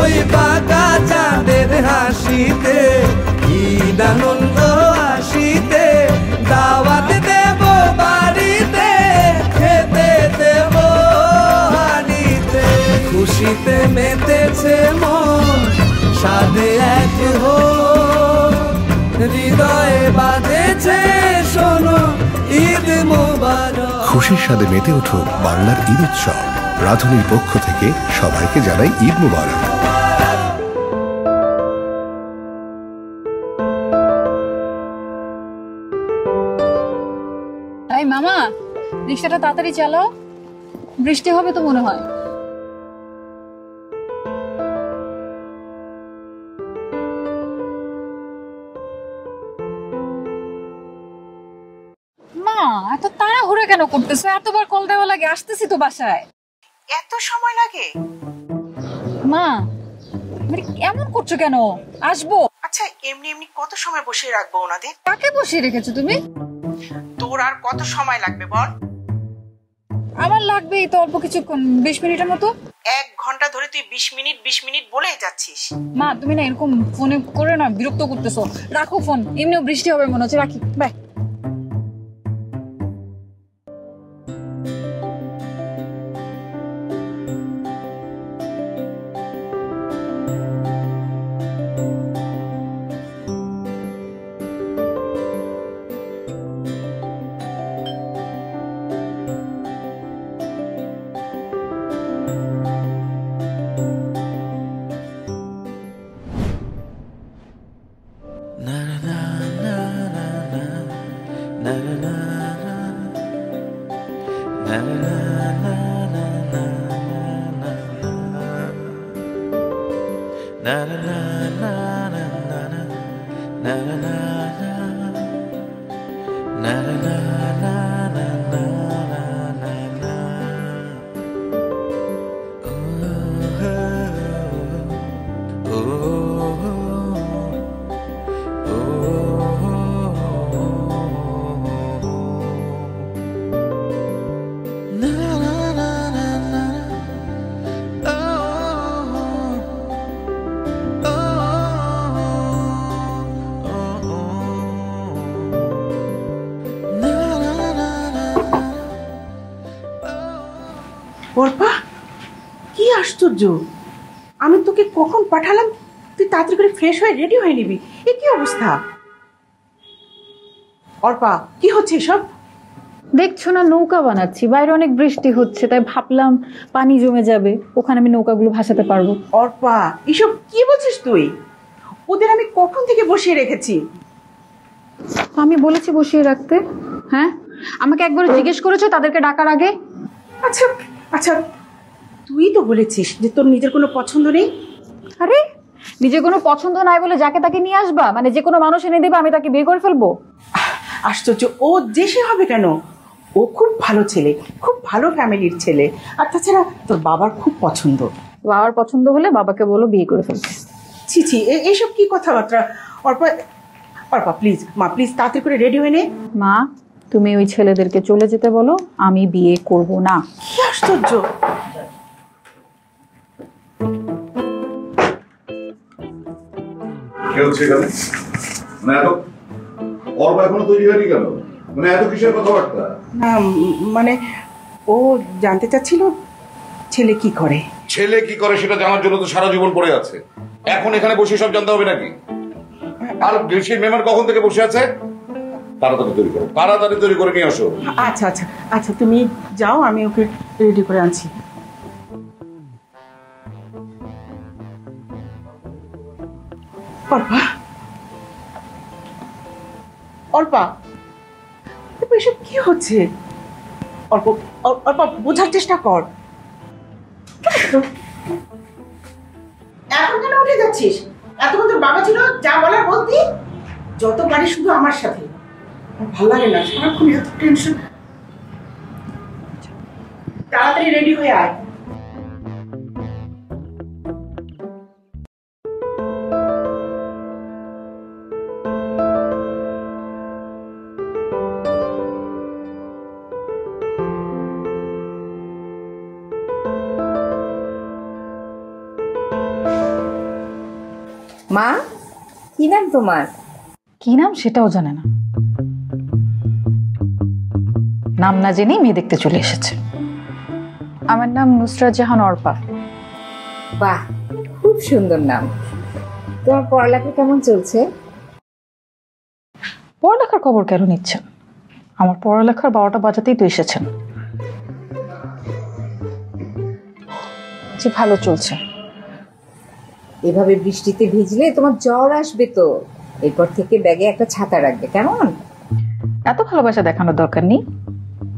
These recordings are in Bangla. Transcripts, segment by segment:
ওই বাঁকা চাঁদের হাসিতে, ঈদ আনন্দ আসিতে দাওয়াত দেব বাড়িতে, খেতে দেব হাড়িতে। খুশিতে মেতেছে মন সাদে এক হৃদয়ে বাঁধেছে খুশির সাথে মেতে উঠুক বাংলার ঈদ উৎসব। রাধুনির পক্ষ থেকে সবাইকে জানাই ঈদ মুবারক। তাই মামা, রিক্সাটা তাড়াতাড়ি চালাও। বৃষ্টি হবে তো মনে হয়। তাড়াহুড়ো কেন করতেছো? এতবার কল দেওয়া লাগে আসতেছি তো বাসায়। এত সময় লাগে? মা মানে এমন করছ কেন? আসব। আচ্ছা এমনি এমনি কত সময় বসে রাখব ওনাদের? কাকে বসিয়ে রেখেছো তুমি? তোর আর কত সময় লাগবে বল? আমার লাগবে এই তো অল্প কিছুক্ষণ বিশ মিনিটের মতো। এক ঘণ্টা ধরে তুই বিশ মিনিট বিশ মিনিট বলেই যাচ্ছিস। মা তুমি না এরকম ফোনে করে না বিরক্ত করতেছো। রাখো ফোন এমনিও বৃষ্টি হবে মনে হচ্ছে। রাখি বাই আশ্চর্য। আমি তোকে কখন পাঠালাম? তুই তাড়াতাড়ি করে ফ্রেশ হয়ে রেডি হয়ে নিবি। এ কি অবস্থা? অর্পা কি হচ্ছে এসব? দেখছ না নৌকা বানাচ্ছি। বাইরে অনেক বৃষ্টি হচ্ছে তাই ভাবলাম পানি জমে যাবে। ওখানে আমি নৌকাগুলো ভাসাতে পারব। অর্পা এসব কি বলছিস তুই? ওদের আমি কখন থেকে বসিয়ে রেখেছি? আমি বলেছি বসিয়ে রাখতে। হ্যাঁ? আমাকে একবার জিজ্ঞেস করেছ তাদেরকে ডাকার আগে? আচ্ছা আচ্ছা তুই তো বলেছিস যে তোর নিজের কোনো পছন্দ নেই? আরে নিজের কোনো পছন্দ নাই বলে যাকে তাকে নিয়ে আসবা? মানে যে কোনো মানুষ এনে দেবে আমি তাকে বিয়ে করে ফেলব? আশ্চর্য ও যে সে হবে কেন? ও খুব ভালো ছেলে খুব ভালো ফ্যামিলির ছেলে। আর তাছাড়া তোর বাবার খুব পছন্দ। বাবার পছন্দ হলে বাবাকে বলো বিয়ে করে ফেলতে ছি ছি এইসব কি কথাবার্তা? অর্পা অর্পা প্লিজ মা প্লিজ তাড়াতাড়ি করে রেডি হয়ে নে। মা তুমি ওই ছেলেদেরকে চলে যেতে বলো আমি বিয়ে করব না। কি আশ্চর্য! কে হচ্ছে এখানে মানে এত অর্ব এখনও তৈরি হয়নি কেন? মানে এত কিসের কথাবার্তা? না মানে ও জানতে চাচ্ছিল ছেলে কি করে। ছেলে কি করে সেটা জানার জন্য তো সারা জীবন পড়ে আছে। এখন এখানে বসে সব জানতে হবে নাকি? আর সেই মেম্বার কখন থেকে বসে আছে? তাড়াতাড়ি তৈরি করো তাড়াতাড়ি তৈরি করে নিয়ে আসো। আচ্ছা আচ্ছা আচ্ছা তুমি যাও আমি ওকে রেডি করে আনছি। অল্পা অল্পা, এসব কি হচ্ছে? অল্প অল- অল্পা বোঝার চেষ্টা কর। এখন কেন উঠে যাচ্ছিস? এতক্ষণ তোর বাবা ছিল যা বলার বলতি। যত পারি শুধু আমার সাথে। ভালো লাগে না সারাক্ষণ এত টেনশন তাড়াতাড়ি রেডি হয়ে আয়। মা কি নাম তোমার? কি নাম সেটাও জানে না। নাম না জেনেই মেয়ে দেখতে চলে এসেছে। আমার নাম নুসরাত জাহান অর্পা। বাহ খুব সুন্দর নাম। তোমার পড়ালেখা কেমন চলছে? পড়ালেখার খবর কেন নিচ্ছেন? আমার পড়ালেখার বারোটা বাজাতেই তো এসেছেন। জি ভালো চলছে। এভাবে বৃষ্টিতে ভিজলে তোমার জ্বর আসবে তো। এরপর থেকে ব্যাগে একটা ছাতা রাখবে কেমন? এত ভালোবাসা দেখানোর দরকার নেই।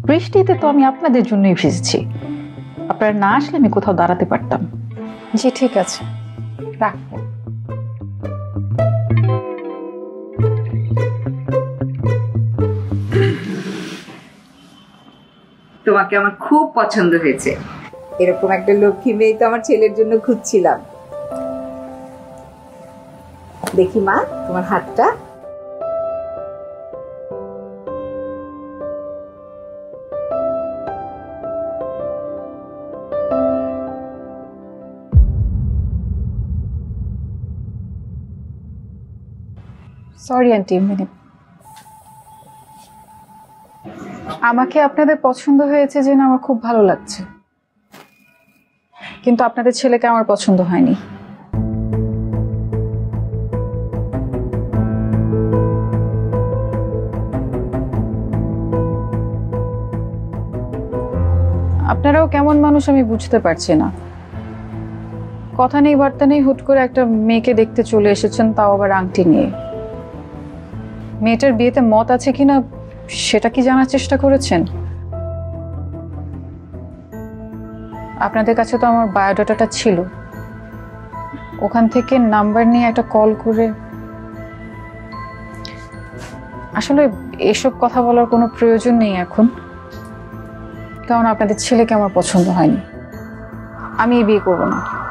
বৃষ্টিতে তো আমি আপনাদের জন্যই ভিজেছি। আপনারা না আসলে আমি কোথাও দাঁড়াতে পারতাম। জি ঠিক আছে। রাখব। তোমাকে আমার খুব পছন্দ হয়েছে। এরকম একটা লক্ষ্মী মেয়ে তো আমার ছেলের জন্য খুঁজছিলাম। দেখি, মা, তোমার হাতটা। সরি আন্টি মানে আমাকে আপনাদের পছন্দ হয়েছে জেনে আমার খুব ভালো লাগছে। কিন্তু আপনাদের ছেলেকে আমার পছন্দ হয়নি। কেমন মানুষ আমি বুঝতে পারছি না। কথা নেই, বার্তা নেই, হুট করে একটা মেয়েকে দেখতে চলে এসেছেন, তাও আবার আংটি নিয়ে। মেয়েটার বিয়েতে মত আছে কিনা, সেটা কি জানার চেষ্টা করেছেন? আপনাদের কাছে তো আমার বায়োডাটাটা ছিল। ওখান থেকে নাম্বার নিয়ে একটা কল করে। আসলে এসব কথা বলার কোনো প্রয়োজন নেই এখন। কারণ আপনাদের ছেলেকে আমার পছন্দ হয়নি। আমি এই বিয়ে করব না।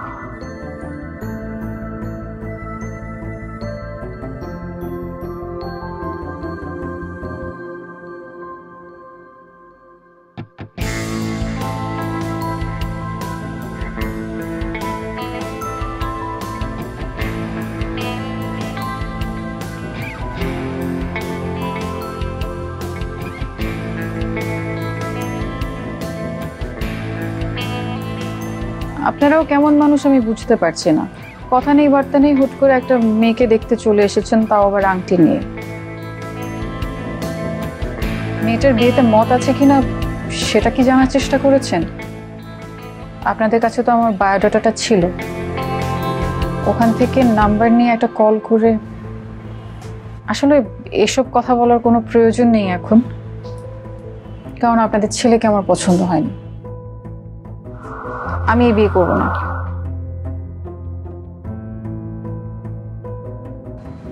আপনারাও কেমন মানুষ আমি বুঝতে পারছি না। কথা নেই, বার্তা নেই, হুট করে একটা মেয়েকে দেখতে চলে এসেছেন, তাও আবার আংটি নিয়ে। মেয়েটার বিয়েতে মত আছে কিনা, সেটা কি জানার চেষ্টা করেছেন? আপনাদের কাছে তো আমার বায়োডাটাটা ছিল। ওখান থেকে নাম্বার নিয়ে একটা কল করে। আসলে এসব কথা বলার কোনো প্রয়োজন নেই এখন। কারণ আপনাদের ছেলেকে আমার পছন্দ হয়নি। আমি এই বিয়ে করব না।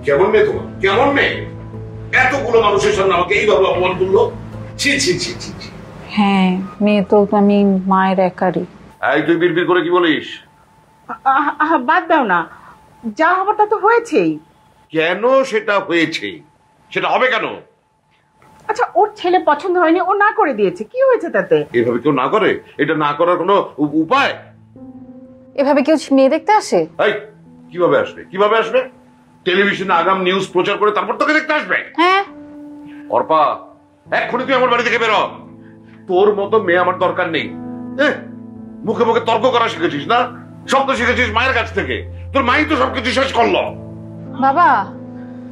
কেমন মেয়ে তোমার? কেমন মেয়ে? এতগুলো মানুষের সামনে আমাকে এইভাবে অপমান করল? ছি ছি ছি ছি। হ্যাঁ মেয়ে তো আমি মায়ের একারই। এই তুই বিড়বিড় করে কি বলিস? আহ, আহ, বাদ দাও না। যা হবার তা তো হয়েছেই। কেন সেটা হয়েছে? সেটা হবে কেন? আচ্ছা ওর ছেলে পছন্দ হয়নি ও না করে দিয়েছে। কি হয়েছে তাতে? এভাবে কেউ না করে? এটা না করার কোনো উপায়? এভাবে কেউ মেয়ে দেখতে আসে? এই কীভাবে আসবে? কীভাবে আসবে? টেলিভিশনে আগাম নিউজ প্রচার করে তারপর তোকে দেখতে আসবে? হ্যাঁ। অর্পা এক্ষুনি তুই আমার বাড়ি থেকে বেরো। তোর মতো মেয়ে আমার দরকার নেই। মুখে মুখে তর্ক করা শিখেছিস না? সব তো শিখেছিস মায়ের কাছ থেকে। তোর মাই তো সবকিছু শেষ করল। বাবা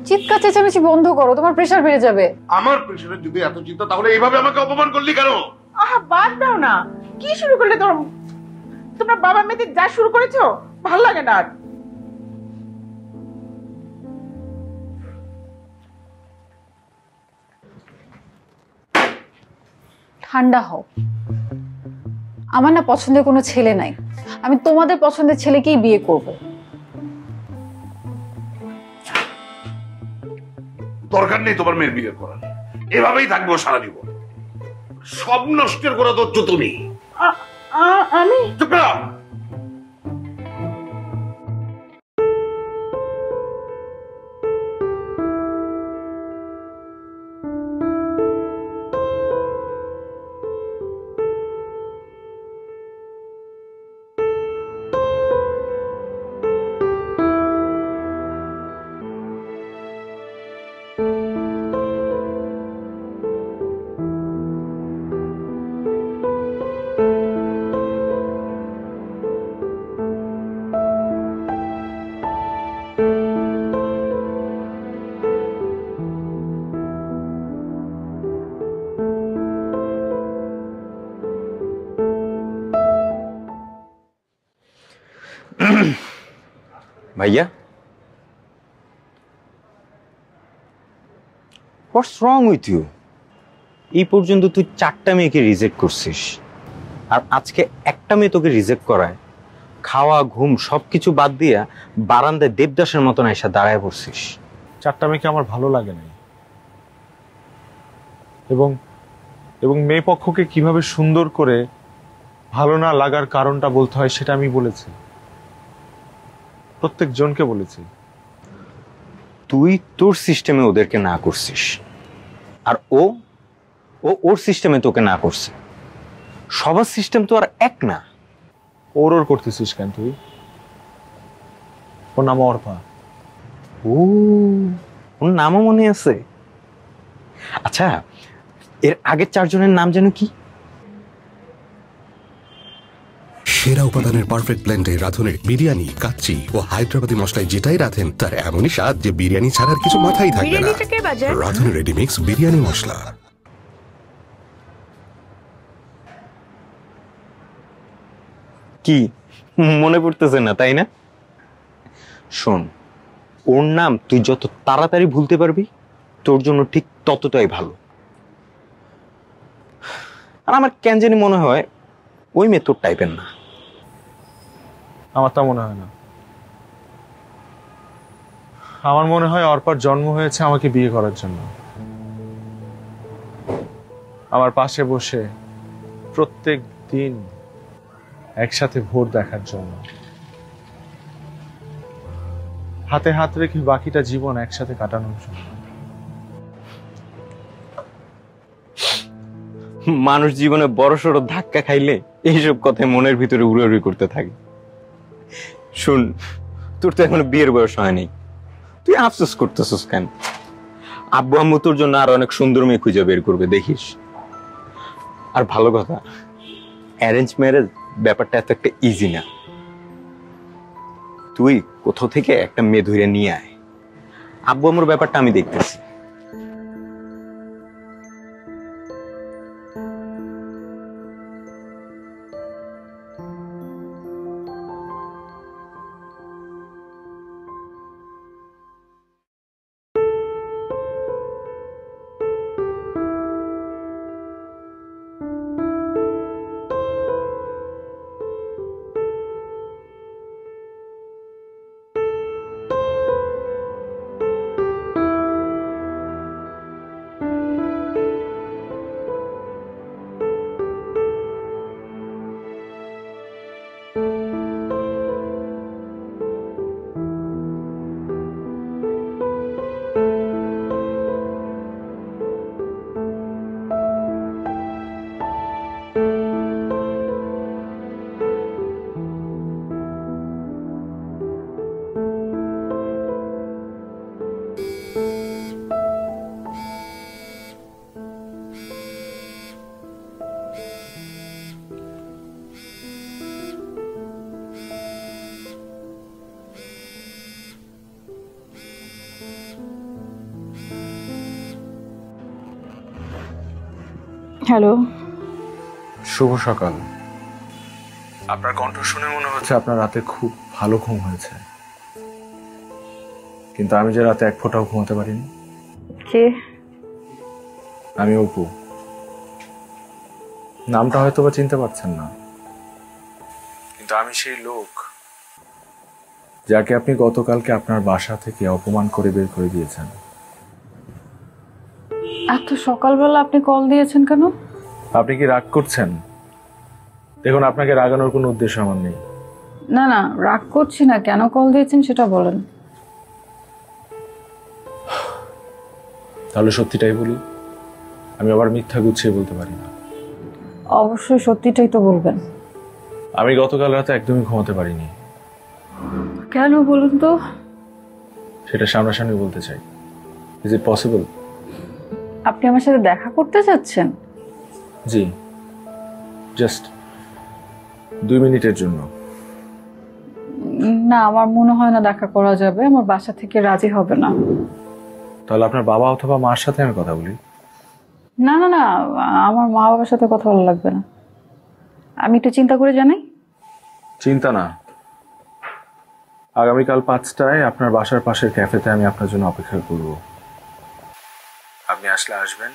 চিৎকার চেঁচামেচি বন্ধ করো তোমার প্রেশার বেড়ে যাবে। আমার প্রেশারের যদি এত চিন্তা তাহলে এইভাবে আমাকে অপমান করলি কেন? আহা বাদ দাও না। কি শুরু করলে তোর তোমরা বাবা মেয়েতে যা শুরু করেছ ভালো লাগে না আর। ঠান্ডা হও। আমার না পছন্দের কোনো ছেলে নাই। আমি তোমাদের পছন্দের ছেলেকেই বিয়ে করব। দরকার নেই তোমার মেয়ের বিয়ে করার। এভাবেই থাকব সারা জীবন। সব নষ্টের করা তো তুমি। আমি? চুপ ভাইয়া হোয়াটস রং উইথ ইউ এই পর্যন্ত তুই চারটা মেয়েকে রিজেক্ট করছিস। আর আজকে একটা মেয়ে তোকে রিজেক্ট করায়, খাওয়া, ঘুম সবকিছু বাদ দিয়া বারান্দায় দেবদাসের মতন এসে দাঁড়ায় পড়ছিস। চারটা মেয়েকে আমার ভালো লাগে নাই। এবং এবং মেয়ে পক্ষকে কীভাবে সুন্দর করে ভালো না লাগার কারণটা বলতে হয় সেটা আমি বলেছি। প্রত্যেক জনকে বলেছি। তুই তোর সিস্টেমে ওদেরকে না করছিস। আর ও ও ওর সিস্টেমে তোকে না করছে। সবার সিস্টেম তো আর এক না। ওর ওর করতেছিস কেন তুই? ওর নাম অর্পা। ও ওর নামও মনে আছে? আচ্ছা এর আগের চারজনের নাম যেন কি? সেরা উপাদানের পারফেক্ট ব্লেন্ডে রাঁধুনে বিরিয়ানি কাচ্চি ও হায়দ্রাবাদি মশলায় যেটাই রাঁধেন তার এমনই স্বাদ যে বিরিয়ানি ছাড়ার কিছু মাথায় থাকবে না। রাঁধুনি রেডিমিক্স বিরিয়ানি মশলা। কি? মনে পড়তেছে না তাই না? শোন ওর নাম তুই যত তাড়াতাড়ি ভুলতে পারবি তোর জন্য ঠিক ততটাই ভালো। আর আমার কেন জানি মনে হয় ওই মেয়ে তোর টাইপের না। আমার তা মনে হয় না। আমার মনে হয় অর্পার জন্ম হয়েছে আমাকে বিয়ে করার জন্য। আমার পাশে বসে প্রত্যেক দিন একসাথে ভোর দেখার জন্য। হাতে হাত রেখে বাকিটা জীবন একসাথে কাটানোর জন্য। মানুষ জীবনে বড় সড়ো ধাক্কা খাইলে এইসব কথায় মনের ভিতরে উড়ে করতে থাকে। শুন, তোর তো এখনও বিয়ের বয়স হয়নি তুই আফসোস করতেছিস কেন? আব্বু আম্মু তোর জন্য আর অনেক সুন্দর মেয়ে খুঁজে বের করবে, দেখিস? আর ভালো কথা অ্যারেঞ্জ ম্যারেজ ব্যাপারটা এত একটা ইজি না। তুই কোথাও থেকে একটা মেয়ে ধরে নিয়ে আয়? আব্বু আম্মুর ব্যাপারটা আমি দেখতেছি। হ্যালো। শুভ সকাল। আপনার কণ্ঠ শুনে মনে হচ্ছে আপনার রাতে খুব ভালো ঘুম হয়েছে। কিন্তু আমি যে রাতে এক ফোঁটাও ঘুমাতে পারিনি। কে? আমি অপু। নামটা হয়তো বা চিনতে পারছেন না। কিন্তু আমি সেই লোক যাকে আপনি গতকালকে আপনার বাসা থেকে অপমান করে বের করে দিয়েছেন। এত সকালবেলা আপনি কল দিয়েছেন কেন? আপনি কি রাগ করছেন? দেখুন আপনাকে রাগানোর কোনো উদ্দেশ্য আমার নেই। না না রাগ করছি না। কেন কল দিয়েছেন সেটা বলেন। তাহলে সত্যিটাই বলি। আমি আবার মিথ্যা গুছিয়ে বলতে পারি না। অবশ্যই সত্যিটাই তো বলবেন। আমি গতকাল রাতে একদমই ঘুমাতে পারিনি। কেন বলুন তো? সেটা সামনাসামনি বলতে চাই। ইজ ইট পসিবল আপনি আমার সাথে দেখা করতে চাচ্ছেন জি। জাস্ট দুই মিনিটের জন্য। না আমার মনে হয় না দেখা করা যাবে। আমার বাসা থেকে রাজি হবে না। তাহলে আপনার বাবা অথবা মার সাথে আমি কথা বলি? না না না আমার মা বাবার সাথে কথা বলা লাগবে না। আমি একটু চিন্তা করে জানাই। চিন্তা না। আগামীকাল পাঁচটায় আপনার বাসার পাশের ক্যাফেতে আমি আপনার জন্য অপেক্ষা করব। আপনি আসলে আসবেন?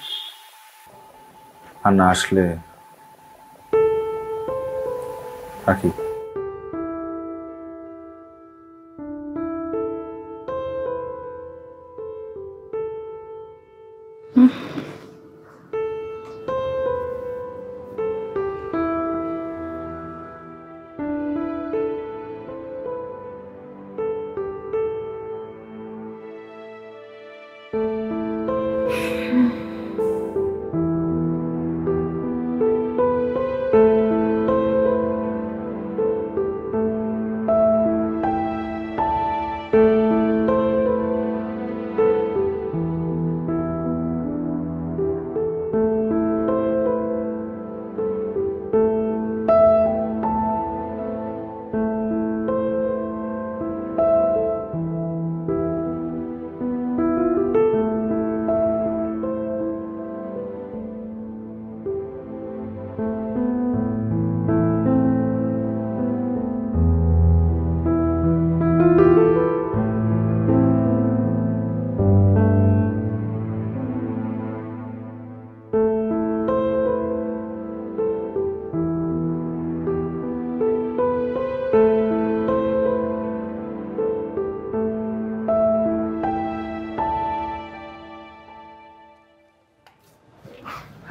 আর না আসলে রাখি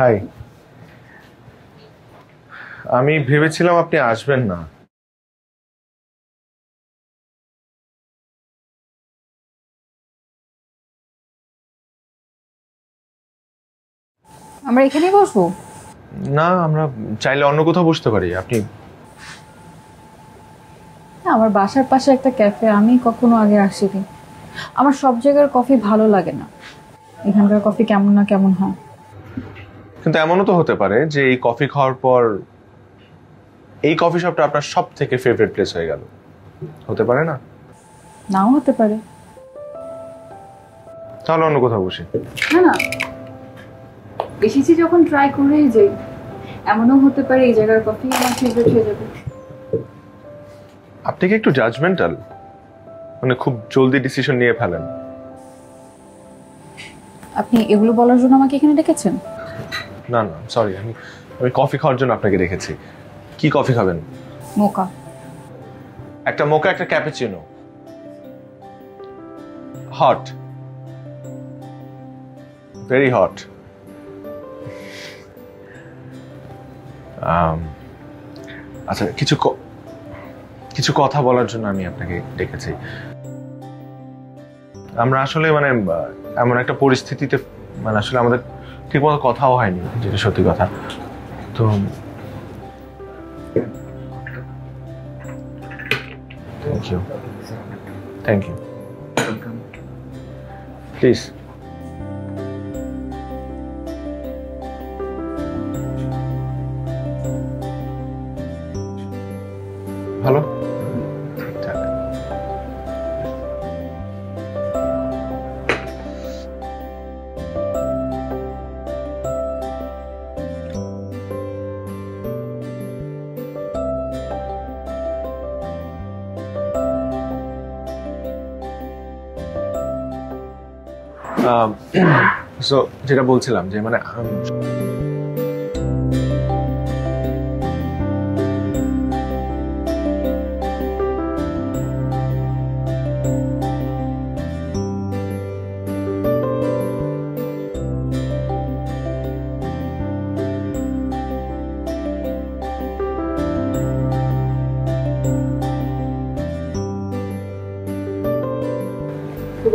হাই আমি ভেবেছিলাম আপনি আসবেন না। আমরা এখানেই বসবো? না আমরা চাইলে অন্য কোথাও বসতে পারি। আপনি না, আমার বাসার পাশে একটা ক্যাফে আমি কখনো আগে আসিনি। আমার সব জায়গার কফি ভালো লাগে না। এখানকার কফি কেমন না কেমন হয়। কিন্তু এমনও তো হতে পারে যে এই কফি খাওয়ার পর এই কফি শপটা আপনার সব থেকে ফেভারিট প্লেস হয়ে গেল। হতে পারে না? নাও হতে পারে। তাহলে অন্য কোথাও বসি। না না। এসেছি যখন ট্রাই করেই যাই এমনও হতে পারে এই জায়গার কফি আমার ফেভারিট হয়ে যাবে। আপনি কি একটু জাজমেন্টাল মানে খুব জলদি ডিসিশন নিয়ে ফেলেন। আপনি এগুলো বলার জন্য আমাকে এখানে ডেকেছেন? না না সরি আমি আমি কফি খাওয়ার জন্য আপনাকে রেখেছি। কি কফি খাবেন? মোকা। একটা মোকা একটা ক্যাপুচিনো হট ভেরি হট আচ্ছা কিছু কিছু কথা বলার জন্য আমি আপনাকে ডেকেছি। আমরা আসলে মানে এমন একটা পরিস্থিতিতে মানে আসলে আমাদের ঠিকমতো কথাও হয়নি যেটা সত্যি কথা তো thank you thank you please যেটা বলছিলাম যে মানে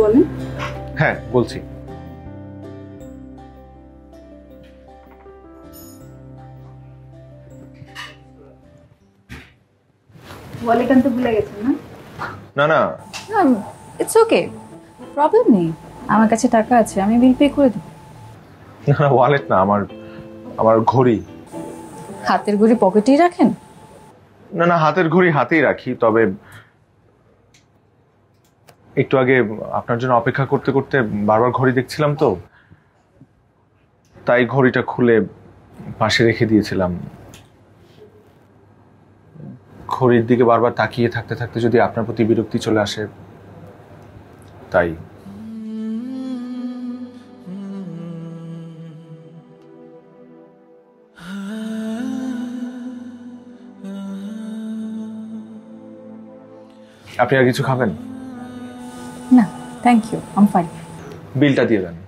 বলেন। হ্যাঁ বলছি। ওয়ালেট আনতে ভুলে গেছেন না? না না। ইটস ওকে প্রবলেম নেই। আমার কাছে টাকা আছে আমি বিল পে করে দেবো। না না ওয়ালেট না আমার আমার ঘড়ি। হাতের ঘড়ি পকেটেই রাখেন? না না হাতের ঘড়ি হাতেই রাখি তবে একটু আগে আপনার জন্য অপেক্ষা করতে করতে বারবার ঘড়ি দেখছিলাম তো। তাই ঘড়িটা খুলে পাশে রেখে দিয়েছিলাম। ঘড়ির দিকে বারবার তাকিয়ে থাকতে থাকতে যদি আপনার প্রতি বিরক্তি চলে আসে তাই। আপনি আর কিছু খাবেন? না থ্যাংক ইউ আম ফাইন বিলটা দিয়ে দেন।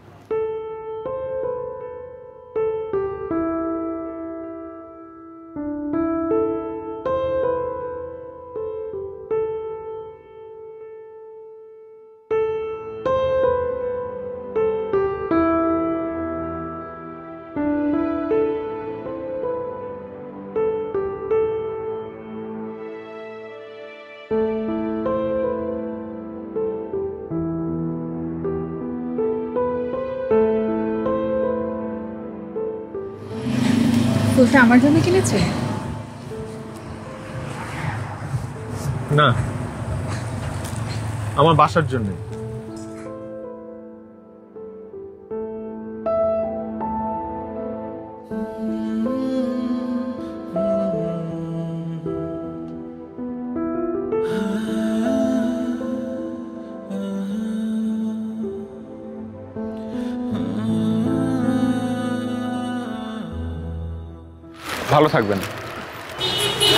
ফুলটা আমার জন্য কিনেছে? না। আমার বাসার জন্য। ভালো থাকবেন।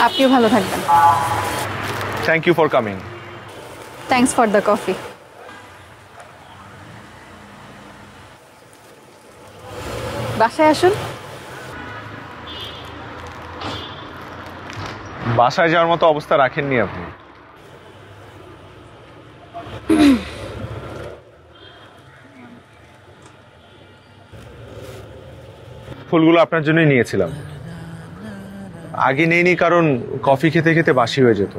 আপনিও ভালো থাকবেন। Thank you for coming thanks for the coffee বাসায় আসুন। বাসায় যাওয়ার মতো অবস্থা রাখেননি আপনি। ফুলগুলো আপনার জন্যই নিয়েছিলাম। আগে নেইনি কারণ কফি খেতে খেতে বাসি হয়ে যেত।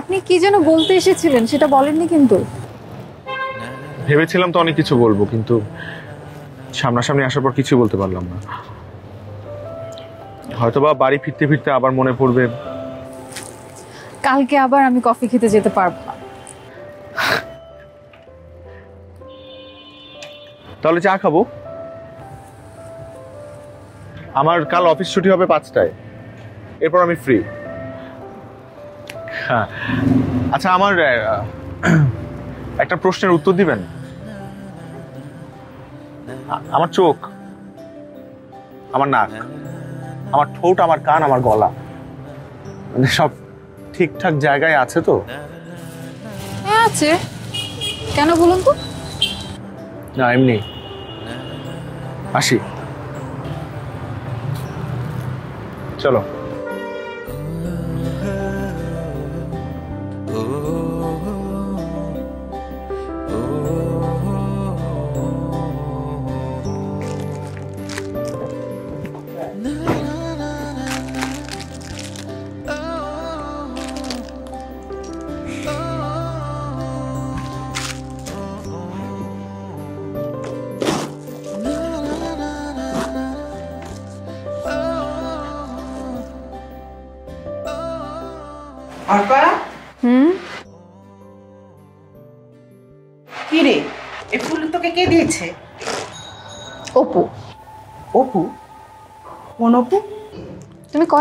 আপনি কি যেন বলতে এসেছিলেন সেটা বলেননি কিন্তু। ভেবেছিলাম তো অনেক কিছু বলব কিন্তু সামনাসামনি আসার পর কিছু বলতে পারলাম না। হয়তোবা বাড়ি ফিরতে ফিরতে আবার মনে পড়বে। কালকে আবার আমি কফি খেতে যেতে পারব না। তাহলে চা খাব। আমার কাল অফিস ছুটি হবে পাঁচটায়। এরপর আমি ফ্রি হ্যাঁ। আচ্ছা আমার একটা প্রশ্নের উত্তর দিবেন? আমার চোখ আমার নাক আমার ঠোঁট আমার কান আমার গলা। মানে সব ঠিকঠাক জায়গায় আছে তো? হ্যাঁ আছে। কেন বলুন তো? না এমনি। আসি। চলো।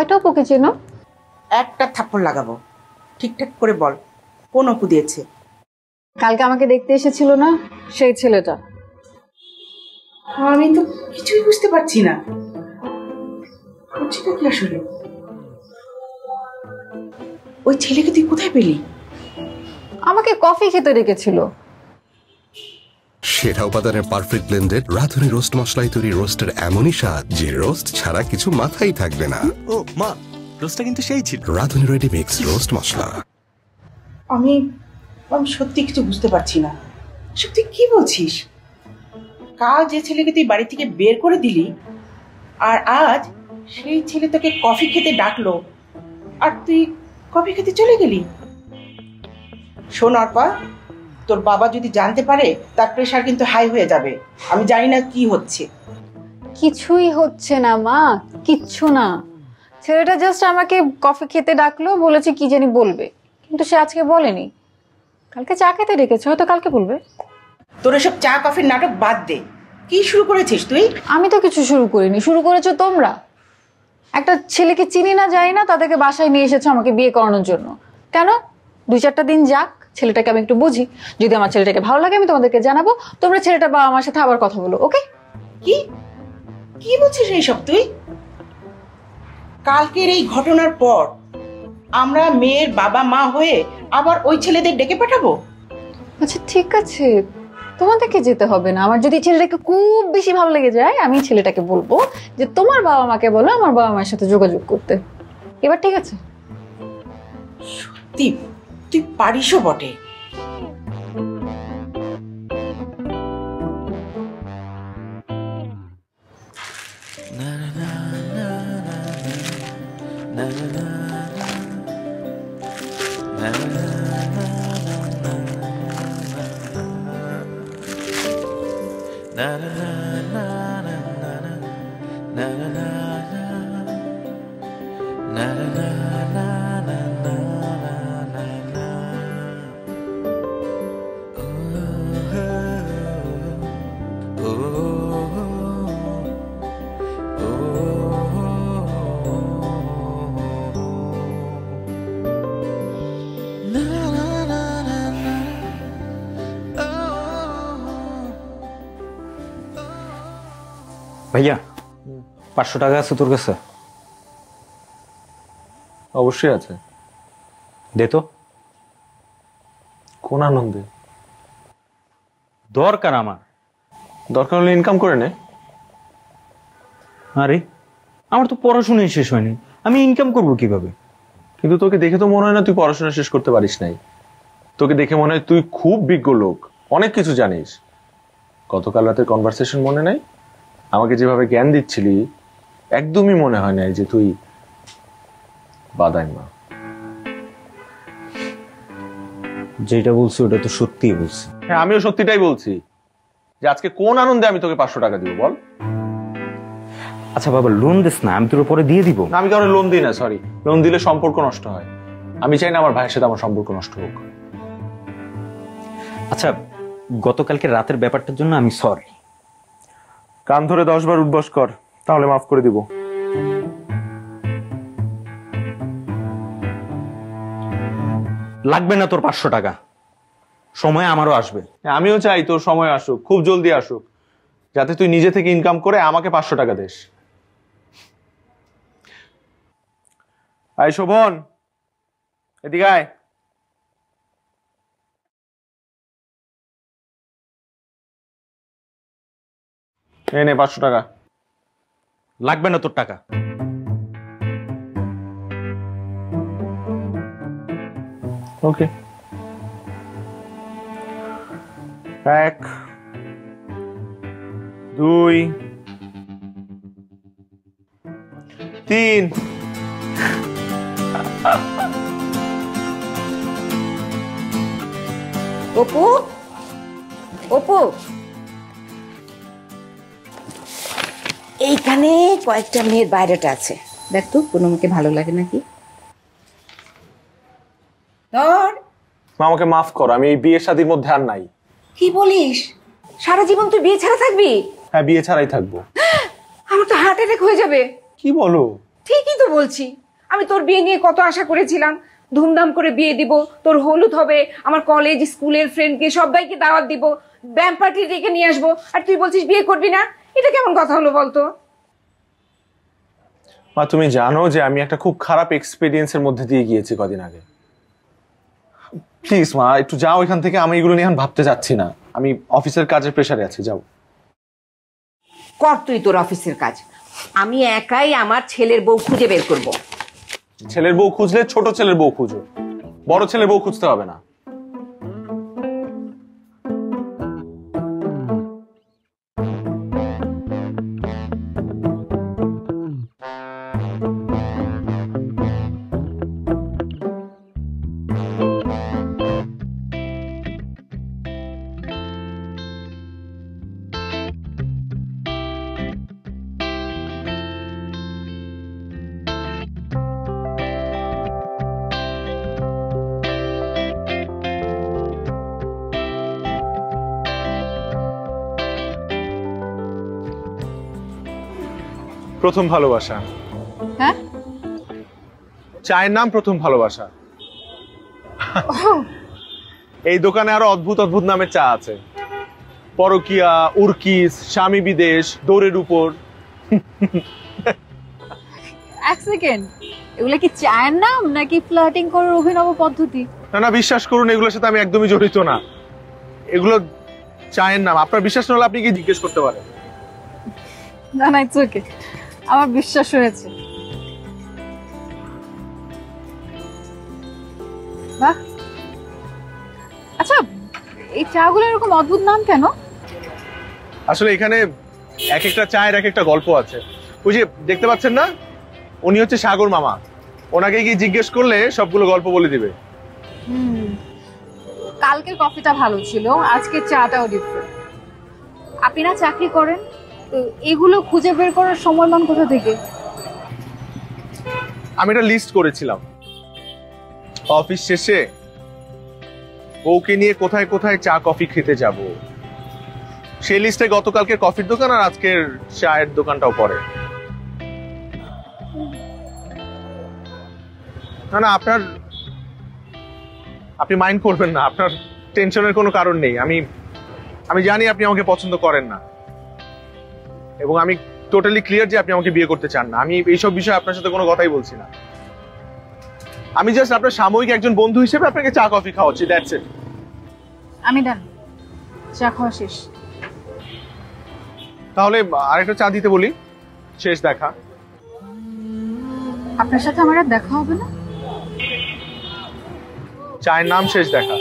কয়টা অপুকে চেনো। একটা থাপ্পড় লাগাবো। ঠিকঠাক করে বল কোন অপু দিয়েছে? কালকে আমাকে দেখতে এসেছিল না সেই ছেলেটা। আমি তো কিছুই বুঝতে পারছি না। হচ্ছেটা কি আসলে? ওই ছেলেকে তুই কোথায় পেলি? আমাকে কফি খেতে রেখেছিল সেরা উপাদানের পারফেক্ট ব্লেন্ডেড রাঁধুনি রোস্ট মশলায় তৈরি রোস্টের এমনই স্বাদ যে রোস্ট ছাড়া কিছু মাথাই থাকবে না। ও মা রোজটা কিন্তু সেই ছিল। রাঁধুনি রেডি মিক্স রোস্ট মশলা। আমি আমি সত্যি কিছু বুঝতে পারছি না। সত্যি কি বলছিস? কাল যে ছেলেকে তুই বাড়ি থেকে বের করে দিলি আর আজ সেই ছেলে তোকে কফি খেতে ডাকলো আর তুই কফি খেতে চলে গেলি? শোন অর্পা তোর বাবা যদি জানতে পারে তার প্রেশার কিন্তু হাই হয়ে যাবে। আমি জানি না কি হচ্ছে। কিছুই হচ্ছে না মা। কিচ্ছু না। ছেলেটা জাস্ট আমাকে কফি খেতে ডাকলো বলেছে কি জানি বলবে। কিন্তু সে আজকে বলেনি। কালকে চা খেতে ডেকেছে হয়তো কালকে বলবে। তোর এসব চা কফির নাটক বাদ দে। কি শুরু করেছিস তুই? আমি তো কিছু শুরু করিনি শুরু করেছ তোমরা। একটা ছেলেকে চিনি না যাই না তাদেরকে বাসায় নিয়ে এসেছ আমাকে বিয়ে করানোর জন্য। কেন? দুই চারটা দিন যাক। ছেলেটাকে আমি একটু বুঝি। যদি আমার ছেলেটাকে ভালো লাগে আমি তোমাদেরকে জানাব। তোমরা ছেলেটা বাবা আমার সাথে আবার কথা বলো ওকে? কি? কি বলছিস এইসব তুই? কালকের এই ঘটনার পর আমরা মেয়ের বাবা মা হয়ে আবার ওই ছেলেদের ডেকে পাঠাবো? আচ্ছা ঠিক আছে। তোমাদেরকে যেতে হবে না। আমার যদি ছেলেটাকে খুব বেশি ভালো লেগে যায় আমি ছেলেটাকে বলব যে তোমার বাবা মাকে বলো আমার বাবা মায়ের সাথে যোগাযোগ করতে। এবার ঠিক আছে? তুই তুই পারিসও বটে। ভাইয়া পাঁচশো টাকা আছে তোর কাছে? অবশ্যই আছে। দে তো। কোন আনন্দে? দরকার আমার। দরকার হলে ইনকাম করে নে। আরে আমার তো পড়াশোনাই শেষ হয়নি। আমি ইনকাম করব কীভাবে? কিন্তু তোকে দেখে তো মনে হয় না তুই পড়াশোনা শেষ করতে পারিস নাই। তোকে দেখে মনে হয় তুই খুব বিজ্ঞ লোক অনেক কিছু জানিস। গতকাল রাতের কনভারসেশন মনে নাই? আমাকে যেভাবে জ্ঞান দিচ্ছিলি একদমই মনে হয় নাই যে তুই বাদাই মা। যেটা বলছি ওটা তো সত্যি বলছি। হ্যাঁ আমিও সত্যিটাই বলছি যে আজকে কোন আনন্দে আমি তোকে পাঁচশো টাকা দিব বল। আচ্ছা বাবা লোন দিস না আমি তোর পরে দিয়ে দিব। না আমি কারণে লোন দিই না সরি লোন দিলে সম্পর্ক নষ্ট হয়। আমি চাই না আমার ভাইয়ের সাথে আমার সম্পর্ক নষ্ট হোক। আচ্ছা গতকালকে রাতের ব্যাপারটার জন্য আমি সরি কান ধরে দশ বার উদ্বাস কর। তাহলে মাফ করে দিব। লাগবে না তোর পাঁচশো টাকা। সময় আমারও আসবে। আমিও চাই তোর সময় আসুক খুব জলদি আসুক যাতে তুই নিজে থেকে ইনকাম করে আমাকে পাঁচশো টাকা দেস। আয় শোভন এদিকে আয়। এই নে পাঁচশো টাকা। লাগবে না তোর টাকা। ওকে এক দুই তিন। অপু? অপু? এইখানে কয়েকটা মেয়ের বাইরেটা আছে। দেখ তো কোনো মেয়েকে ভালো লাগে নাকি? ধর। মা, আমাকে মাফ কর আমি এই বিয়ে শাদির মধ্যে আর নাই। কি বলিস? সারা জীবন তুই বিয়ে ছাড়া থাকবি? হ্যাঁ বিয়ে ছাড়াই থাকব। আমার তো হার্ট অ্যাটাক হয়ে যাবে। কি বলো? ঠিকই তো বলছি। আমি তোর বিয়ে নিয়ে কত আশা করেছিলাম। ধুমধাম করে বিয়ে দিব তোর হলুদ হবে আমার কলেজ স্কুলের ফ্রেন্ডকে সবাইকে দাওয়াত দিব ব্যাম পার্টি ডেকে নিয়ে আসব আর তুই বলছিস বিয়ে করবি না? এটা কেমন কথা হলো বলতো? মা তুমি জানো যে আমি একটা খুব খারাপ এক্সপিরিয়েন্সের মধ্যে দিয়ে গিয়েছি কদিন আগে। প্লিজ মা একটু যাও এখান থেকে আমি এগুলো নিয়ে এখন ভাবতে যাচ্ছি না। আমি অফিসের কাজের প্রেশারে আছি যাও। কর তুই তোর অফিসের কাজ। আমি একাই আমার ছেলের বউ খুঁজে বের করব। ছেলের বউ খুঁজলে ছোট ছেলের বউ খুঁজো। বড় ছেলের বউ খুঁজতে হবে না। প্রথম ভালোবাসা। হ্যাঁ? চায়ের নাম প্রথম ভালোবাসা। এই দোকানে আরও অদ্ভুত অদ্ভুত নামের চা আছে। পরকিয়া উর্কিস স্বামী বিদেশ দৌড়ের উপর। এক সেকেন্ড। এগুলা কি চায়ের নাম নাকি ফ্লার্টিং করার অভিনব পদ্ধতি? না না বিশ্বাস করুন এগুলোর সাথে আমি একদমই জড়িত না। এগুলো চায়ের নাম। আপনার বিশ্বাস না হলে আপনি কি জিজ্ঞেস করতে পারেন। না না ইটস ওকে আমার বিশ্বাস হয়েছে। বাহ। আচ্ছা এই চাগুলো এরকম অদ্ভুত নাম কেন? আসলে এখানে এক একটা চায়ের এক একটা গল্প আছে। ওই যে দেখতে পাচ্ছেন না? উনি হচ্ছে সাগর মামা। ওনাকে গিয়ে জিজ্ঞেস করলে সবগুলো গল্প বলে দিবে। কালকের কফিটা ভালো ছিল আজকে চাটাও ডিফারেন্ট আপনি না চাকরি করেন? এগুলো খুঁজে বের করার সময় মান কোথা থেকে? আমি একটা লিস্ট করেছিলাম। অফিস শেষে বউকে নিয়ে কোথায় কোথায় চা কফি খেতে যাব। সেই লিস্টে গতকালকে কফির দোকান আর আজকের চায়ের দোকানটাও পড়ে। না না, আপনার আপনি মাইন্ড করবেন না, আপনার টেনশনের কোনো কারণ নেই। আমি আমি জানি আপনি আমাকে পছন্দ করেন না। এবং আমি টোটালি ক্লিয়ার যে আপনি আমাকে বিয়ে করতে চান না। আমি এইসব বিষয়ে আপনার সাথে কোনো কথাই বলছি না। আমি জাস্ট আপনার সাময়িক একজন বন্ধু হিসেবে আপনাকে চা কফি খাওয়াচ্ছি দ্যাটস ইট আমি ডান চা খাওয়া শেষ। তাহলে আরেকটা চা দিতে বলি। শেষ দেখা। আপনার সাথে আমার আর দেখা হবে না? চায়ের নাম শেষ দেখা।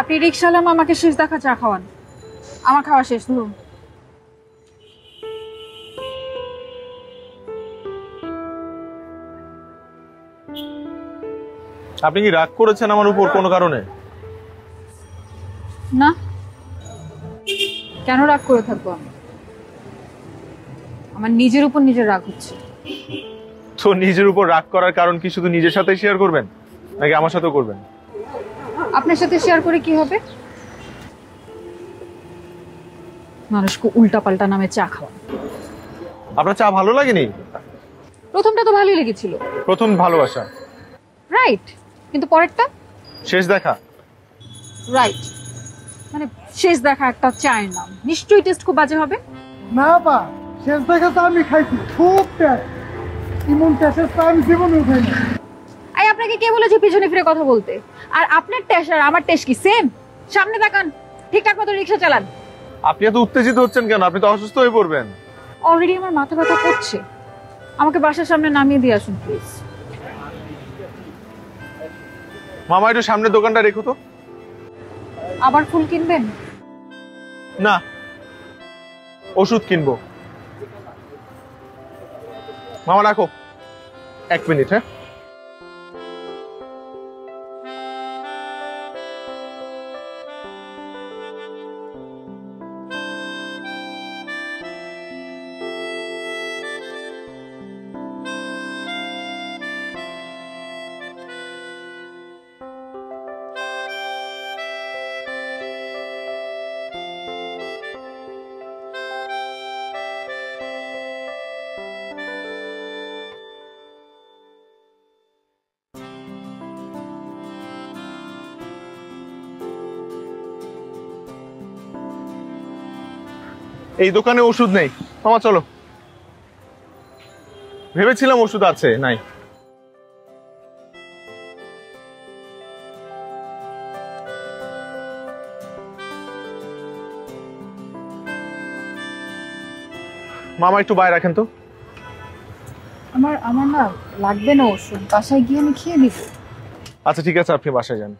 আপনি রিক্সালাম আমাকে শেষ দেখা চা খাওয়ান। আমার খাওয়া শেষ ধরুন। আপনি কি রাগ করেছেন আমার উপর কোনো কারণে? না। কেন রাগ করে থাকব আমি? আমার নিজের উপর নিজের রাগ হচ্ছে। তো নিজের উপর রাগ করার কারণ কি শুধু নিজের সাথে শেয়ার করবেন? নাকি আমার সাথেও করবেন? আপনার সাথে শেয়ার করে কি হবে? মানুষকে উল্টা পাল্টা নামে চা খাওয়া। আপনার চা ভালো লাগেনি? প্রথমটা তো ভালোই লেগেছিল। প্রথম ভালোবাসা। রাইট কিন্তু পরেরটা? শেষ দেখা। রাইট মানে শেষ দেখা একটা চায়ের নাম। নিশ্চয়ই টেস্ট খুব বাজে হবে। না পা শেষ দেখা তো আমি খাইছি। খুব টেস্ট ইমন টেস্টের তো আমি জীবনে খাই আই আপনাকে কে বলেছে পিছনে ফিরে কথা বলতে? আর আপনার টেস্ট আর আমার টেস্ট কি সেম সামনে তাকান ঠিকঠাক মতো রিক্সা চালান। আপনি এত উত্তেজিত হচ্ছেন কেন? আপনি তো অসুস্থ হয়ে পড়বেন। অলরেডি আমার মাথা ব্যথা করছে। আমাকে বাসার সামনে নামিয়ে দিয়ে আসুন প্লিজ মামা একটু সামনের দোকানটা রেখো তো। আবার ফুল কিনবেন? না। ওষুধ কিনবো। মামা রাখো। এক মিনিট হ্যাঁ? এই দোকানে ওষুধ নেই। মামা চলো। ভেবেছিলাম ওষুধ আছে নাই। মামা একটু বাইরে রাখেন তো। আমার আমার না লাগবে না ওষুধ। বাসায় গিয়ে আমি খেয়ে নিব। আচ্ছা ঠিক আছে আপনি বাসায় যান।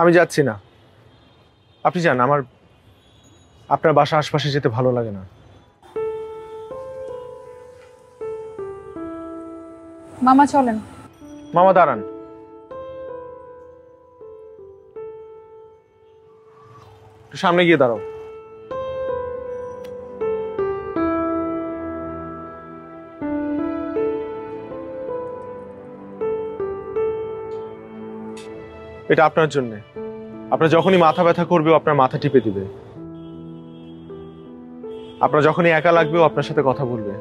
আমি যাচ্ছি না। আপনি যান আমার আপনার বাসা আশপাশে যেতে ভালো লাগে না। মামা চলেন। মামা দাঁড়ান। একটু সামনে গিয়ে দাঁড়াও। এটা আপনার জন্য। আপনার যখনই মাথা ব্যথা করবে আপনার মাথা টিপে দিবে। আপনার যখনই একা লাগবে আপনার সাথে কথা বলবে।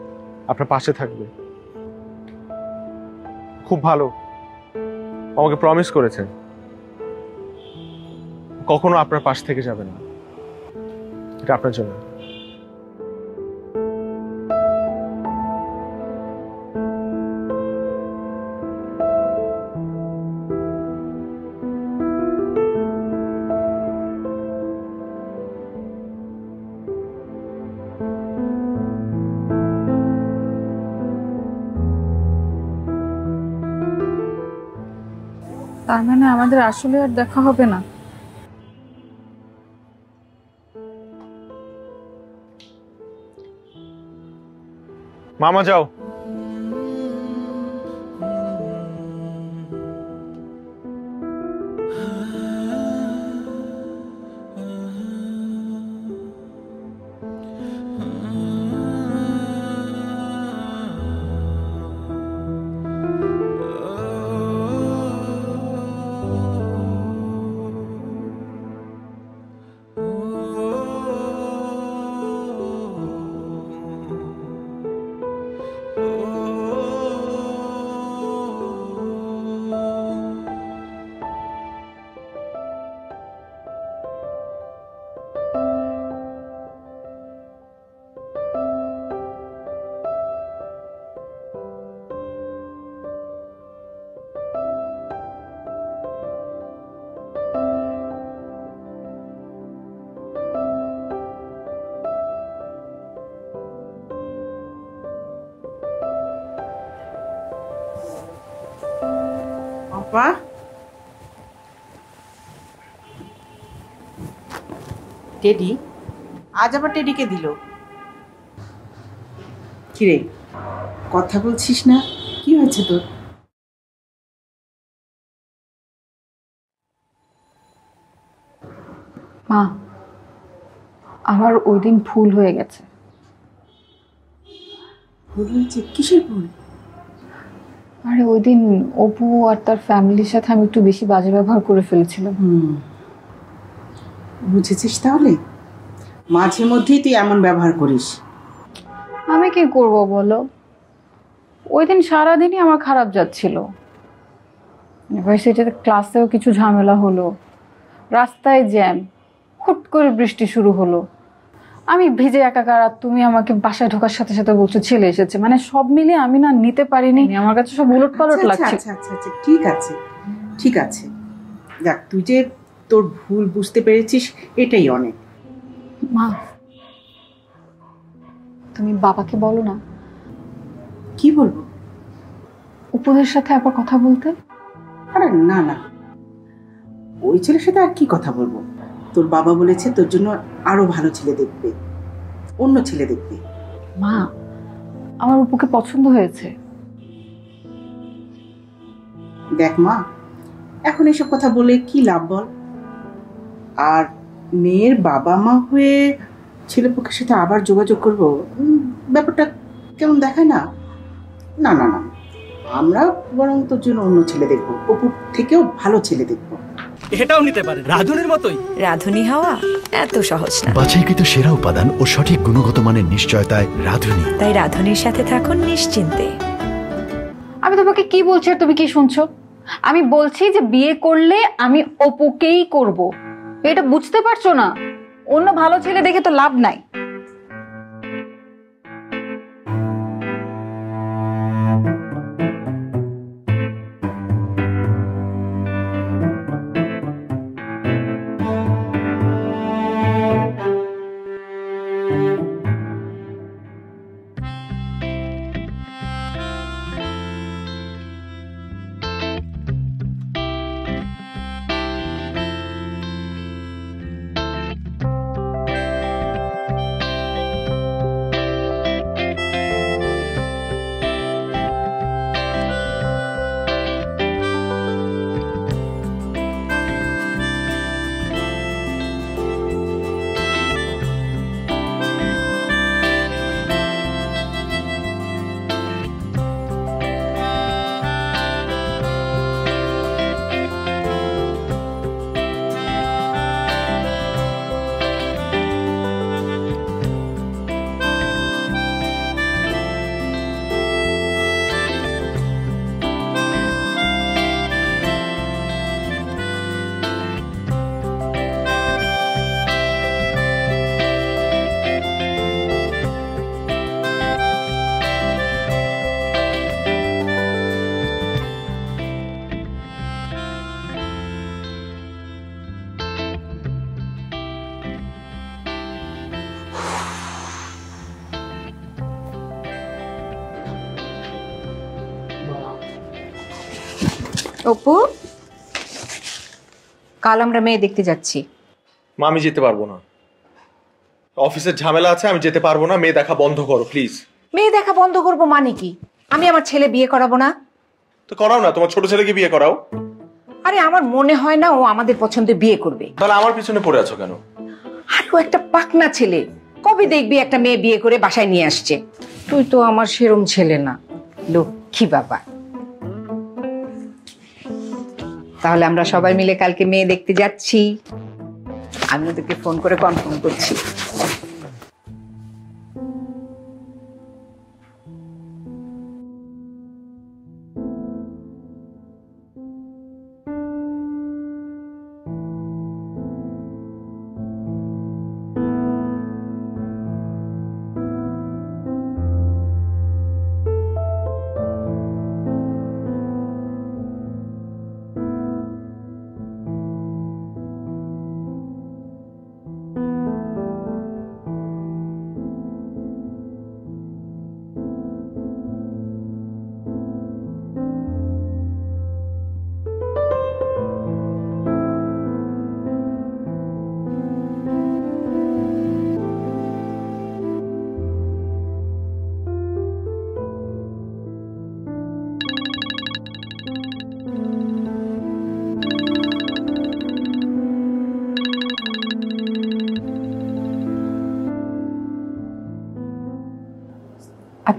আপনার পাশে থাকবে। খুব ভালো। আমাকে প্রমিস করেছেন। কখনো আপনার পাশ থেকে যাবে না। এটা আপনার জন্য। মানে আমাদের আসলে আর দেখা হবে না। মামা যাও। আপা টেডি। আজ আবার টেডিকে দিল। কিরে কথা বলছিস না? কি হয়েছে তোর? মা আমার ওই দিন ভুল হয়ে গেছে। ভুল হয়েছে? কিসের ভুল? আরে ওই দিন অপু আর তার ফ্যামিলির সাথে আমি একটু বেশি বাজে ব্যবহার করে ফেলেছিলাম। বুঝেছিস তাহলে? মাঝে মধ্যেই তুই এমন ব্যবহার করিস। আমি কি করব বলো? ওই দিন সারাদিনই আমার খারাপ যাচ্ছিল। ইউনিভার্সিটিতে ক্লাসেও কিছু ঝামেলা হলো। রাস্তায় জ্যাম হুট করে বৃষ্টি শুরু হলো। আমি ভিজে একাকার আর তুমি আমাকে বাসায় ঢোকার সাথে সাথে বলছো ছেলে এসেছে। মানে সব মিলিয়ে আমি না নিতে পারিনি। আমার কাছে সব উলট পালট আচ্ছা, লাগছে। আচ্ছা আচ্ছা আচ্ছা ঠিক আছে ঠিক আছে। দেখ তুই যে তোর ভুল বুঝতে পেরেছিস এটাই অনেক। মা তুমি বাবাকে বলো না। কি বলব? উপদের সাথে একবার কথা বলতে? আরে না না। ওই ছেলের সাথে আর কি কথা বলব? তোর বাবা বলেছে তোর জন্য আরও ভালো ছেলে দেখবে অন্য ছেলে দেখবে। মা আমার উপকে পছন্দ হয়েছে। দেখ মা এখন এসব কথা বলে কি লাভ বল? আর মেয়ের বাবা মা হয়ে ছেলেপক্ষের সাথে আবার যোগাযোগ করব ব্যাপারটা কেমন দেখায় না? না না না আমরা বরং তোর জন্য অন্য ছেলে দেখব অপুর থেকেও ভালো ছেলে দেখব। এটাও নিতে পারে। রাধুনের মতোই। রাঁধুনি হওয়া এত সহজ না। বাছাইকৃত সেরা উপাদান ও সঠিক গুণগত মানের নিশ্চয়তায় রাঁধুনি। তাই রাঁধুনির সাথে থাকুন নিশ্চিন্তে। আমি তোমাকে কি বলছি আর তুমি কি শুনছো? আমি বলছি যে বিয়ে করলে আমি অপুকেই করব। এটা বুঝতে পারছ না? অন্য ভালো ছেলে দেখে তো লাভ নাই। অপু কাল আমরা মেয়ে দেখতে যাচ্ছি। মা আমি যেতে পারব না। অফিসের ঝামেলা আছে আমি যেতে পারব না। মেয়ে দেখা বন্ধ করো প্লিজ মেয়ে দেখা বন্ধ করব মানে কি? আমি আমার ছেলে বিয়ে করাবো না। তো করাও না তোমার ছোট ছেলেকে বিয়ে করাও। আরে আমার মনে হয় না ও আমাদের পছন্দে বিয়ে করবে। তাহলে আমার পিছনে পড়ে আছো কেন? আর ও একটা পাকনা ছেলে। কবে দেখবি একটা মেয়ে বিয়ে করে বাসায় নিয়ে আসছে? তুই তো আমার সেরম ছেলে না। লক্ষ্মী বাবা। তাহলে আমরা সবাই মিলে কালকে মেয়ে দেখতে যাচ্ছি। আমি ওদেরকে ফোন করে কনফার্ম করছি।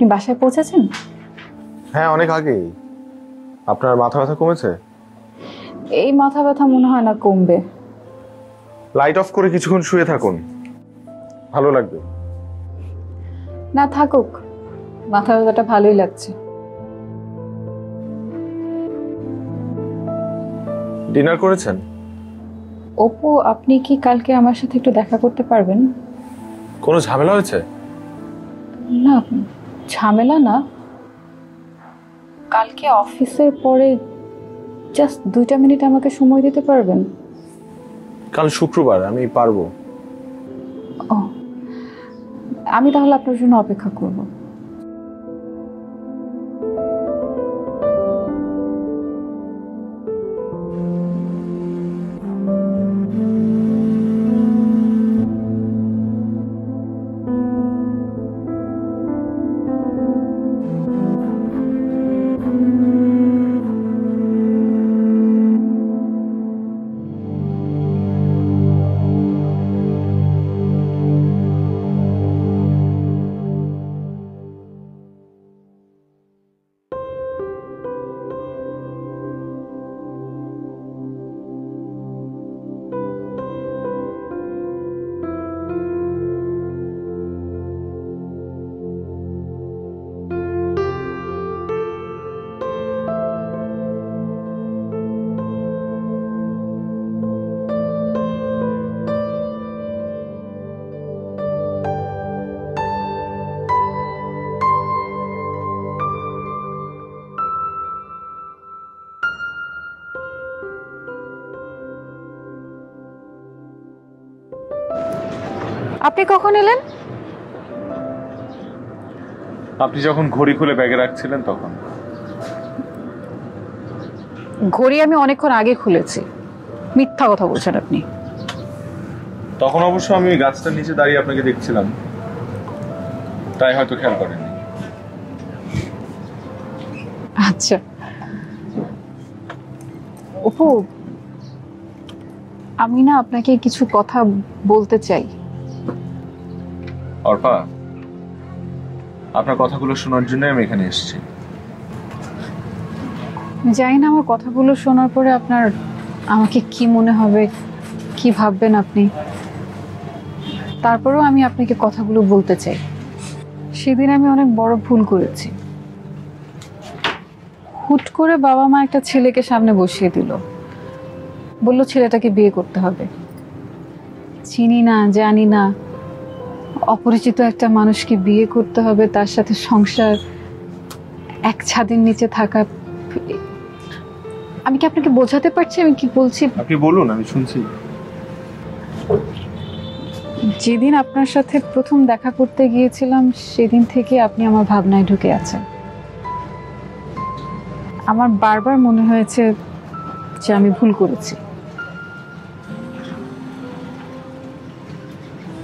আপনি বাসায় পৌঁছেছেন? হ্যাঁ অনেক আগেই। আপনার মাথা ব্যথা কমেছে? এই মাথা ব্যথা মনে হয় না কমবে। লাইট অফ করে কিছুক্ষণ শুয়ে থাকুন। ভালো লাগবে। না থাকুক। মাথা ব্যথাটা ভালোই লাগছে। ডিনার করেছেন? অপু আপনি কি কালকে আমার সাথে একটু দেখা করতে পারবেন? কোনো ঝামেলা হয়েছে? না ঝামেলা না। কালকে অফিসের পরে জাস্ট দুইটা মিনিট আমাকে সময় দিতে পারবেন? কাল শুক্রবার আমি পারব। ও। আমি তাহলে আপনার জন্য অপেক্ষা করব। আপনি কখন এলেন? আপনি যখন ঘড়ি খুলে ব্যাগে রাখছিলেন তখন। ঘড়ি আমি অনেকক্ষণ আগে খুলেছি। মিথ্যা কথা বলছেন আপনি। তখন অবশ্য আমি গাছটার নিচে দাঁড়িয়ে আপনাকে দেখছিলাম। তাই হয়তো খেয়াল করেননি। আচ্ছা। অপু আমি না আপনাকে কিছু কথা বলতে চাই। অর্পা, আপনার কথাগুলো শোনার জন্য আমি এখানে এসেছি। জানি না, আমার কথাগুলো শোনার পরে আপনার আমাকে কি মনে হবে, কি ভাববেন আপনি। তারপরেও আমি আপনাকে কথাগুলো বলতে চাই। সেদিন আমি অনেক বড় ভুল করেছি। হুট করে বাবা মা একটা ছেলেকে সামনে বসিয়ে দিল। বলল, ছেলেটাকে বিয়ে করতে হবে। চিনি না, জানি না অপরিচিত একটা মানুষকে বিয়ে করতে হবে তার সাথে সংসার এক ছাদের নিচে থাকা। আমি কি আপনাকে বোঝাতে পারছি? আমি কি বলছি? আপনি বলুন আমি শুনছি। যেদিন আপনার সাথে প্রথম দেখা করতে গিয়েছিলাম সেদিন থেকে আপনি আমার ভাবনায় ঢুকে আছেন। আমার বারবার মনে হয়েছে যে আমি ভুল করেছি।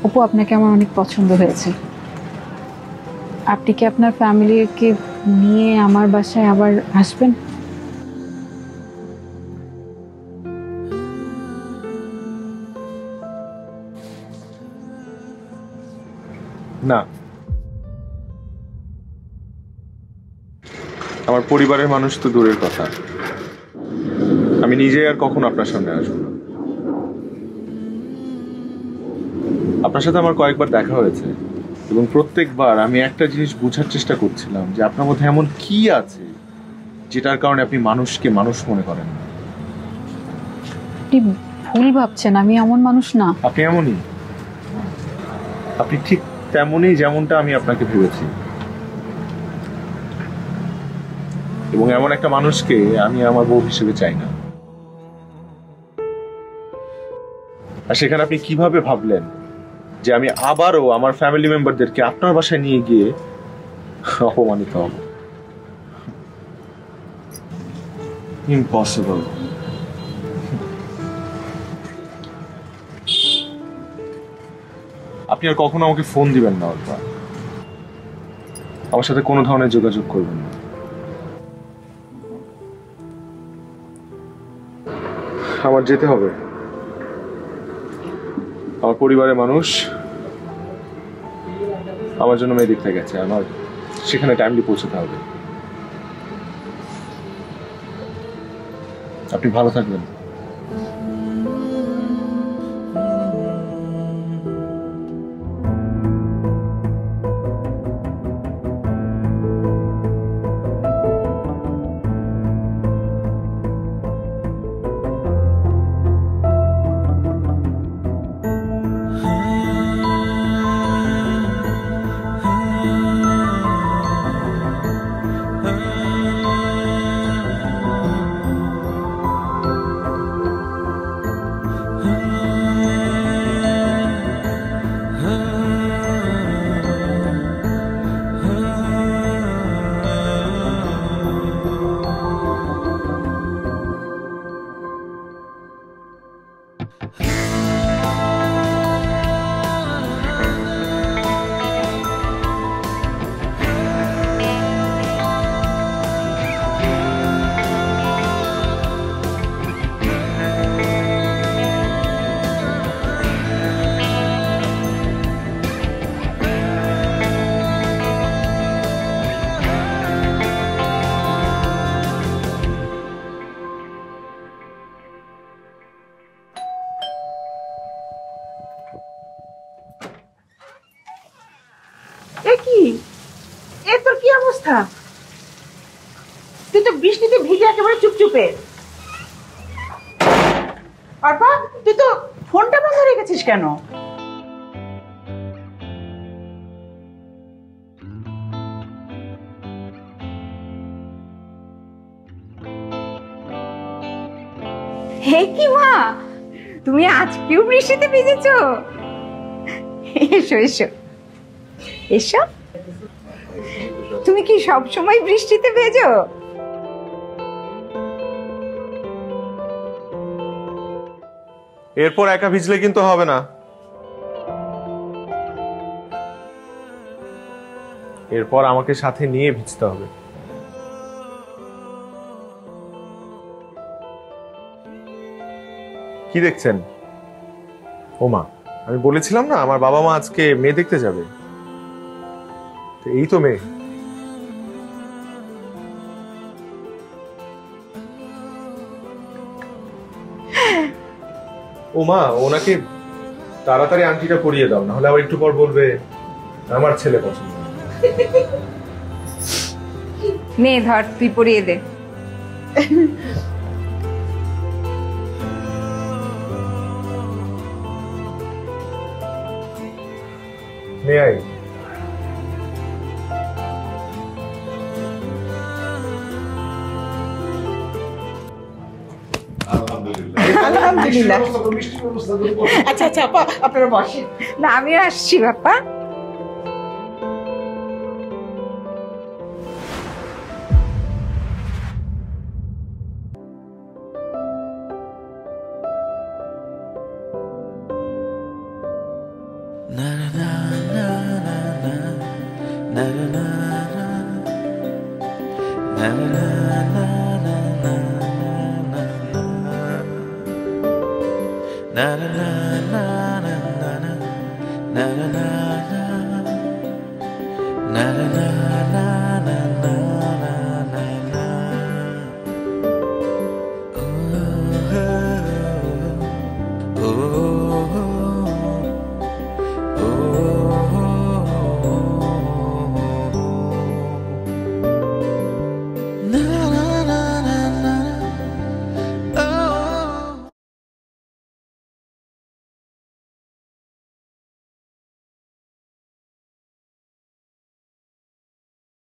অপু, আপনাকে আমার অনেক পছন্দ হয়েছে। আপনি কি আপনার ফ্যামিলিকে নিয়ে আমার বাসায় আবার আসবেন? না। আমার পরিবারের মানুষ তো দূরের কথা। আমি নিজে আর কখন আপনার সামনে আসব না। আপনার সাথে আমার কয়েকবার দেখা হয়েছে এবং প্রত্যেকবার আমি একটা জিনিস বোঝার চেষ্টা করছিলাম যে আপনার মধ্যে এমন কি আছে যেটার কারণে আপনি মানুষকে মানুষ মনে করেন না? আপনি ভুল ভাবছেন আমি এমন মানুষ না। আপনি এমনই? আপনি ঠিক তেমনই যেমনটা আমি আপনাকে ভেবেছি। এবং এমন একটা মানুষকে আমি আমার বউ হিসেবে চাই না। আর সেখানে আপনি কীভাবে ভাবলেন? যে আমি আবারও আমার ফ্যামিলি মেম্বারদেরকে আপনার বাসায় নিয়ে গিয়ে অপমানিত হব। ইম্পসিবল আপনি আর কখনো আমাকে ফোন দিবেন না, অল্পা। আমার সাথে কোনো ধরনের যোগাযোগ করবেন না। আমার যেতে হবে। আমার পরিবারের মানুষ আমার জন্য মেয়ে দেখতে গেছে, আমার সেখানে টাইমলি পৌঁছতে হবে। আপনি ভালো থাকবেন। কেন? হে কি মা? তুমি আজকেও বৃষ্টিতে ভিজেছো? এসো এসো। এসো। তুমি কি সব সময় বৃষ্টিতে ভেজো? এরপর একা ভিজলে কিন্তু হবে না। এরপর আমাকে সাথে নিয়ে ভিজতে হবে। কি দেখছেন? ওমা আমি বলেছিলাম না, আমার বাবা মা আজকে মেয়ে দেখতে যাবে। এই তো মেয়ে। ওমা ওনাকে তাড়াতাড়ি আংটিটা পরিয়ে দাও না হলে আবার একটু পর বলবে আমার ছেলে পছন্দ। নে ধর তুই পরিয়ে দে। নে আই আচ্ছা আচ্ছা আপা আপনারা বসেন না আমিও আসছি বাপ্পা